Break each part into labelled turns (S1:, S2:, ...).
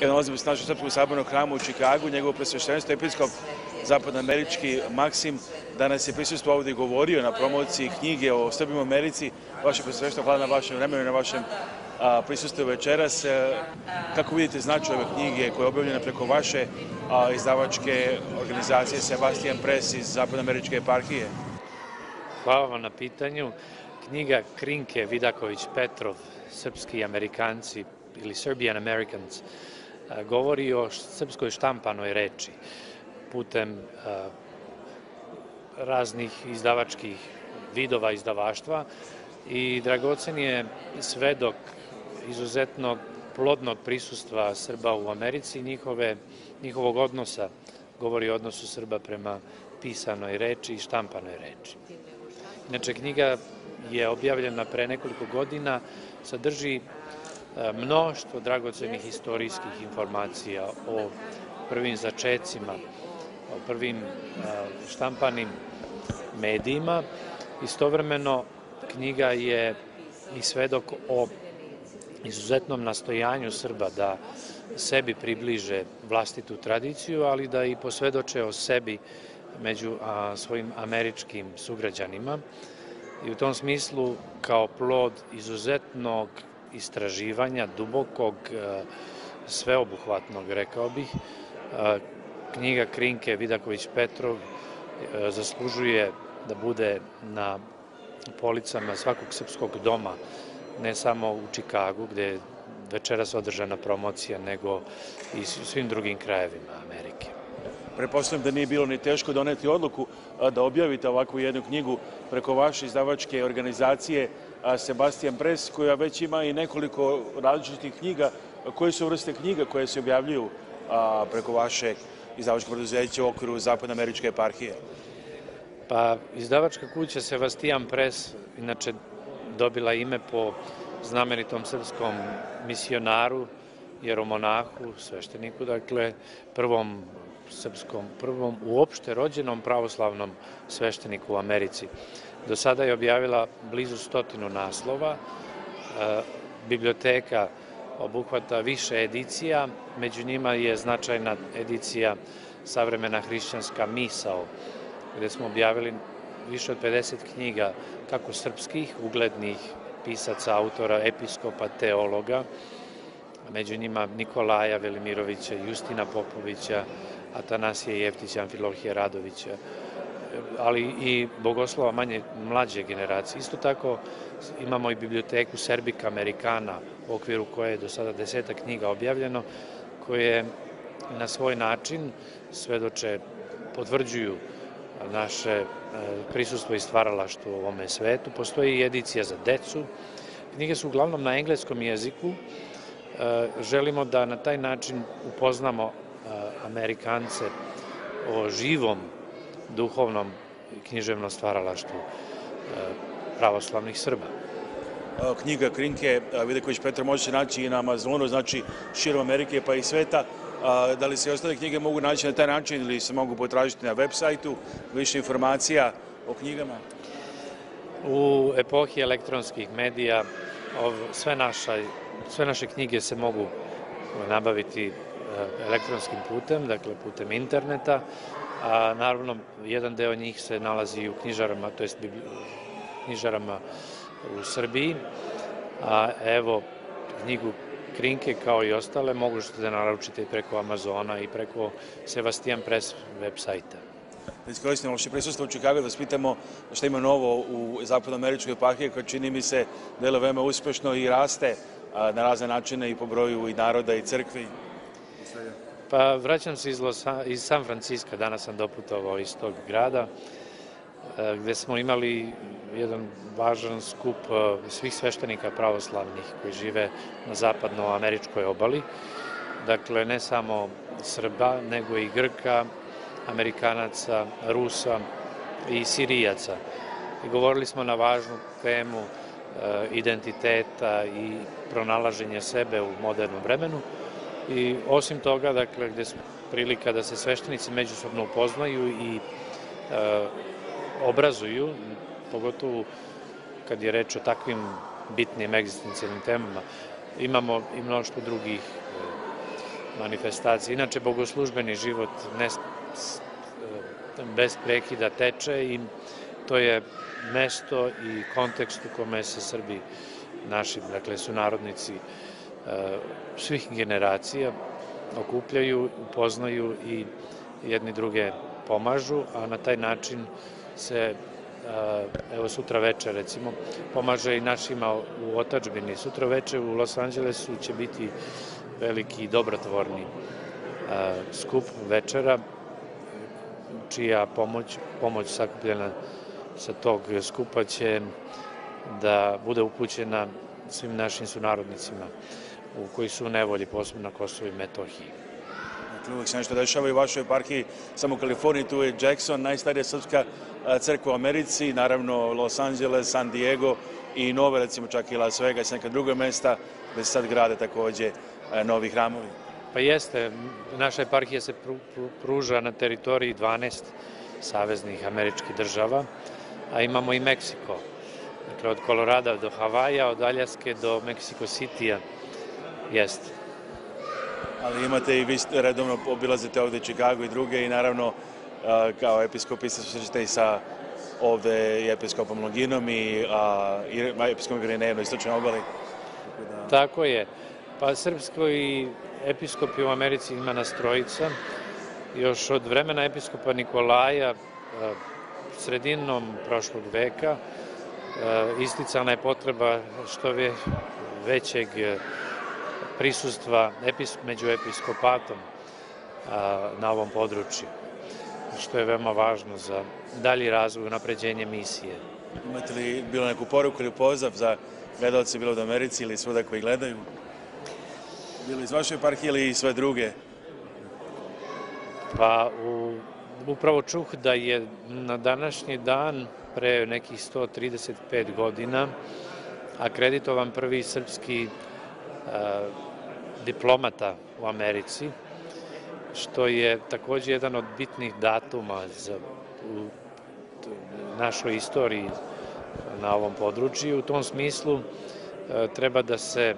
S1: Ja nalazimo se našem srpskom sabornom hramu u Čikagu, njegovo presveštenstvo episkop zapadnoamerički Maksim danas je prisustvo i govorio na promociji knjige o Srbima u Americi. Vaše presveštenstvo, hvala na vašem vremenu i na vašem prisustvu večeras. E, kako vidite značaj ove knjige koja je objavljena preko vaše izdavačke organizacije Sebastian Press iz zapadnoameričke eparhije?
S2: Hvala vam na pitanju. Knjiga Krinke Vidaković-Petrov, Srpski Amerikanci ili Serbian Americans, govori o srpskoj štampanoj reči putem raznih izdavačkih vidova izdavaštva i dragocen je svedok izuzetnog plodnog prisustva Srba u Americi, njihove, njihovog odnosa, govori o odnosu Srba prema pisanoj reči i štampanoj reči. Inače, knjiga je objavljena pre nekoliko godina, sadrži mnoštvo dragocenih istorijskih informacija o prvim začecima, o prvim e, štampanim medijima. Istovremeno knjiga je i svedok o izuzetnom nastojanju Srba da sebi približe vlastitu tradiciju, ali da i posvedoče o sebi među svojim američkim sugrađanima. I u tom smislu, kao plod izuzetnog istraživanja, dubokog, e, sveobuhvatnog, rekao bih. E, knjiga Krinke Vidaković-Petrov e, zaslužuje da bude na policama svakog srpskog doma, ne samo u Čikagu, gde je večeras održana promocija, nego i svim drugim krajevima Amerike.
S1: Prepostavljam da nije bilo ni teško doneti odluku da objavite ovakvu jednu knjigu preko vaše izdavačke organizacije Sebastian Press, koja već ima i nekoliko različitih knjiga. Koje su vrste knjiga koje se objavljuju preko vaše izdavačke preduzeće u okviru Zapadnoameričke eparhije?
S2: Pa, izdavačka kuća Sebastian Press, inače dobila ime po znamenitom srpskom misionaru, jeromonahu, svešteniku, dakle, prvom srpskom, prvom uopšte rođenom pravoslavnom svešteniku u Americi. Do sada je objavila blizu stotinu naslova, e, biblioteka obuhvata više edicija, među njima je značajna edicija Savremena hrišćanska misao, gde smo objavili više od 50 knjiga, kako srpskih, uglednih pisaca, autora, episkopa, teologa, među njima Nikolaja Velimirovića, Justina Popovića, Atanasije Jeftića, Amfilohije Radovića, ali i bogoslova manje mlađe generacije. Isto tako imamo i biblioteku Serbika Amerikana u okviru koje je do sada deseta knjiga objavljeno, koje na svoj način svedoče, potvrđuju naše e, prisustvo i stvaralaštvo u ovome svetu. Postoji i edicija za decu. Knjige su uglavnom na engleskom jeziku. E, želimo da na taj način upoznamo Amerikance o živom duhovnom književnom stvaralaštvu e, pravoslavnih Srba.
S1: Knjiga Krinke Videković Petra može se naći i na Amazonu, znači širom Amerike pa i sveta. Da li se ostale knjige mogu naći na taj način ili se mogu potražiti na web sajtu? Više informacija o knjigama?
S2: U epohi elektronskih medija sve, naša, sve naše knjige se mogu nabaviti elektronskim putem, dakle putem interneta, a naravno jedan deo njih se nalazi u knjižarama, to jest knjižarama u Srbiji, a evo knjigu Krinke kao i ostale možete da naručite preko Amazona i preko Sebastian Press web sajta.
S1: Da iskoristimo vaše prisustvo u Čikagu da vas pitamo šta ima novo u zapadnoameričkoj eparhiji koja čini mi se je veoma uspešno i raste na razne načine i po broju i naroda i crkvi.
S2: Pa vraćam se iz, iz San Franciska, danas sam doputovao iz tog grada, e, gde smo imali jedan važan skup e, svih sveštenika pravoslavnih koji žive na zapadnoameričkoj obali. Dakle, ne samo Srba, nego i Grka, Amerikanaca, Rusa i Sirijaca. I govorili smo na važnu temu e, identiteta i pronalaženja sebe u modernom vremenu, I osim toga, dakle, gde su prilika da se sveštenici međusobno upoznaju i e, obrazuju, pogotovo kad je reč o takvim bitnim egzistencijalnim temama, imamo i mnoštvo drugih e, manifestacije. Inače, bogoslužbeni život ne, bez prekida teče i to je mesto i kontekst u kome se Srbi, naši, dakle, su narodnici svih generacija okupljaju, upoznaju i jedni druge pomažu, a na taj način se evo sutra veče recimo, pomaže i našima u otačbini. Sutra veče u Los Angelesu će biti veliki dobrotvorni skup večera, čija pomoć, pomoć sakupljena sa tog skupa će da bude upućena svim našim sunarodnicima u koji su u nevolji, posebno na Kosovo i Metohiji.
S1: Dakle, uvek se nešto dešava i u vašoj eparhiji, samo u Kaliforniji, tu je Jackson, najstarija srpska crkva u Americi, naravno Los Angeles, San Diego i nove, recimo čak i Las Vegas, neka druga mesta, gde se sad grade takođe novi hramovi.
S2: Pa jeste, naša eparhija se pruža na teritoriji 12 saveznih američkih država, a imamo i Meksiko. Dakle, od Kolorada do Havaja, od Aljaske do Meksiko City-a, jeste.
S1: Ali imate i vi redovno obilazite ovde Čikago i druge i naravno kao episkopi se susrećete i sa ovde i episkopom Longinom i, a, i episkopom istočnoj obali.
S2: Tako je. Pa srpsko i episkopi u Americi ima nas trojica. Još od vremena episkopa Nikolaja sredinom prošlog veka isticana je potreba što većeg prisustva među episkopatom na ovom području, što je veoma važno za dalji razvoj i napređenje misije.
S1: Imate li bilo neku poruku ili pozdrav za gledalce bilo u Americi ili svuda koji gledaju? Bilo iz vaše eparhije ili i sve druge?
S2: Pa, u, upravo čuh da je na današnji dan pre nekih 135 godina akreditovan prvi srpski diplomata u Americi, što je takođe jedan od bitnih datuma za, u našoj istoriji na ovom području. U tom smislu treba da se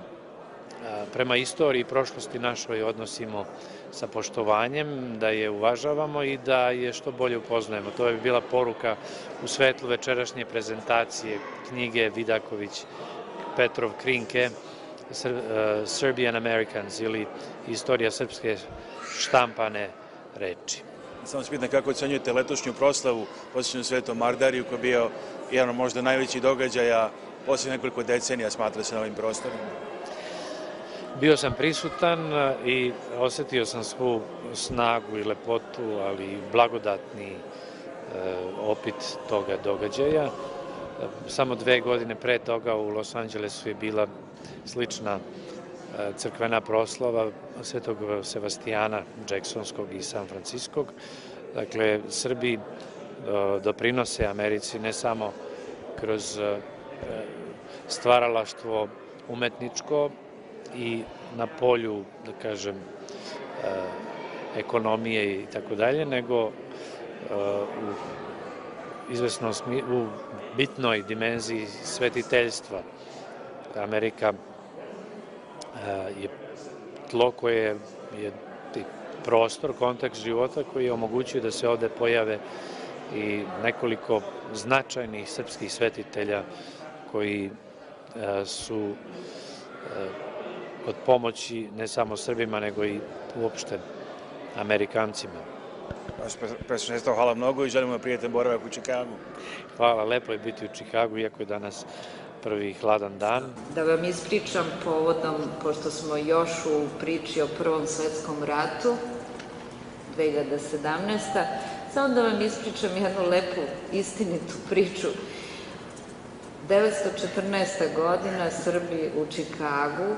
S2: prema istoriji i prošlosti našoj odnosimo sa poštovanjem, da je uvažavamo i da je što bolje upoznajemo. To je bila poruka u svetlu večerašnje prezentacije knjige Vidaković Petrov Krinke, Serbian Americans ili istorija srpske štampane reči.
S1: Samo se pitan kako ocenjujete letošnju proslavu posvećenu Svetom Mardariju koji je bio jedan možda najveći događaja posle nekoliko decenija smatra se na ovim prostorima?
S2: Bio sam prisutan i osetio sam svu snagu i lepotu, ali i blagodatni opit toga događaja. Samo dve godine pre toga u Los Angelesu je bila slična crkvena proslava svetog Sevastijana Jacksonskog i San Franciskog. Dakle, Srbi doprinose Americi ne samo kroz stvaralaštvo umetničko i na polju, da kažem, ekonomije i tako dalje, nego u izvesno u bitnoj dimenziji svetiteljstva. Amerika je tlo koje je prostor, kontekst života koji omogućuje da se ovde pojave i nekoliko značajnih srpskih svetitelja koji su od pomoći ne samo Srbima, nego i uopšte Amerikancima.
S1: Presvešto, hvala mnogo i želimo prijatelj boravak u Čikagu.
S2: Hvala, lepo je biti u Čikagu, iako je danas prvi hladan dan.
S3: Da vam ispričam povodom, pošto smo još u priči o Prvom svetskom ratu, 2017. Samo da vam ispričam jednu lepu, istinitu priču. 914. godina Srbi u Čikagu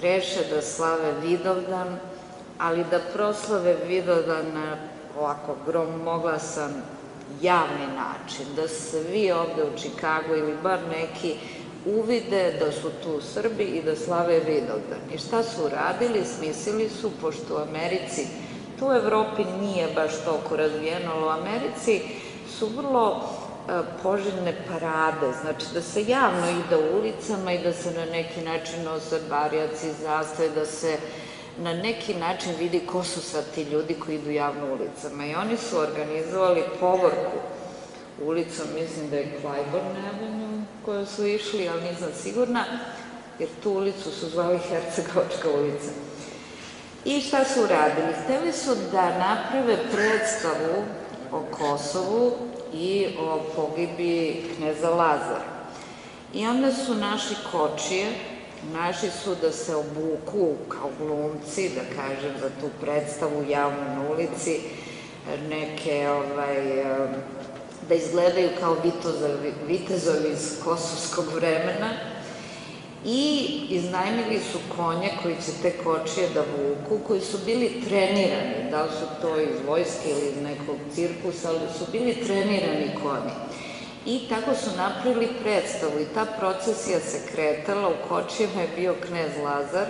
S3: reše da slave Vidovdan, ali da proslave Vidovdan na ovako gromoglasan javni način, da se vi ovde u Čikagu ili bar neki uvide da su tu Srbi i da slave Vidovdan. I šta su uradili? Smislili su, pošto u Americi, tu u Evropi nije baš toliko razvijeno, ali u Americi su vrlo poželjne parade, znači da se javno ide ulicama i da se na neki način nose barjaci, zastave, da se na neki način vidi ko su sad ti ljudi koji idu javno ulicama. I oni su organizovali povorku ulicom, mislim da je Claiborne Avenue koju su išli, ali nisam sigurna, jer tu ulicu su zvali Hercegovačka ulica. I šta su uradili? Hteli su da naprave predstavu o Kosovu i o pogibi knjeza Lazara. I onda su našli kočije, našli su da se obuku kao glumci, da kažem, za tu predstavu u javnoj ulici, neke, ovaj, da izgledaju kao vitezovi, vitezovi iz kosovskog vremena i iznajmili su konje koji će te kočije da vuku, koji su bili trenirani, da li su to iz vojske ili iz nekog cirkusa, ali su bili trenirani konji. I tako su napravili predstavu i ta procesija se kretala, u kočijama je bio knez Lazar,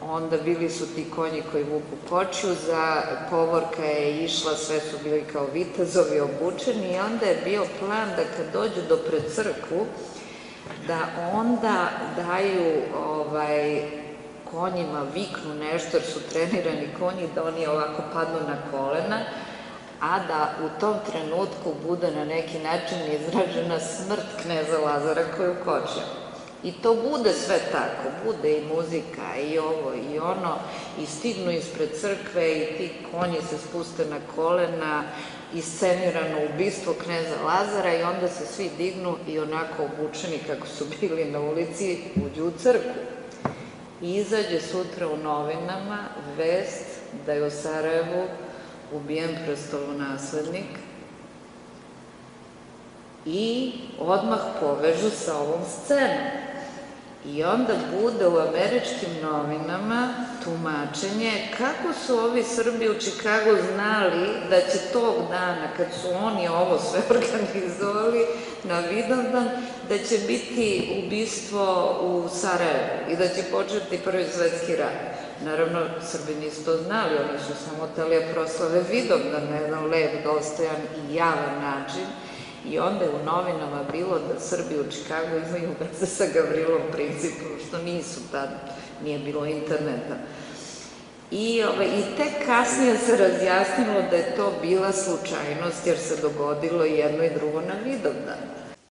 S3: onda bili su ti konji koji vuku kočiju, za povorka je išla, sve su bili kao vitezovi obučeni i onda je bio plan da kad dođu do pred crkvu, da onda daju ovaj, konjima viknu nešto, jer su trenirani konji, da oni ovako padnu na kolena, a da u tom trenutku bude na neki način izražena smrt kneza Lazara koju kočija. I to bude sve tako, bude i muzika, i ovo, i ono, i stignu ispred crkve i ti konji se spuste na kolena, iscenirano ubistvo kneza Lazara i onda se svi dignu i onako obučeni kako su bili na ulici uđu u crkvu. I izađe sutra u novinama vest da je u Sarajevu ubijen prestolonaslednik i odmah povežu sa ovom scenom. I onda bude u američkim novinama tumačenje kako su ovi Srbi u Čikagu znali da će tog dana, kad su oni ovo sve organizovali na Vidovdan, da će biti ubistvo u Sarajevu i da će početi prvi svetski rat. Naravno, Srbi nisu to znali, oni su samo teli da proslave Vidovdan na jedan lep, dostojan i javan način, I onda je u novinama bilo da Srbi u Čikagu imaju veze sa Gavrilom Principom, što nisu tad, nije bilo interneta. I, ove, I tek kasnije se razjasnilo da je to bila slučajnost, jer se dogodilo jedno i drugo na Vidovdan.